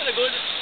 Very good.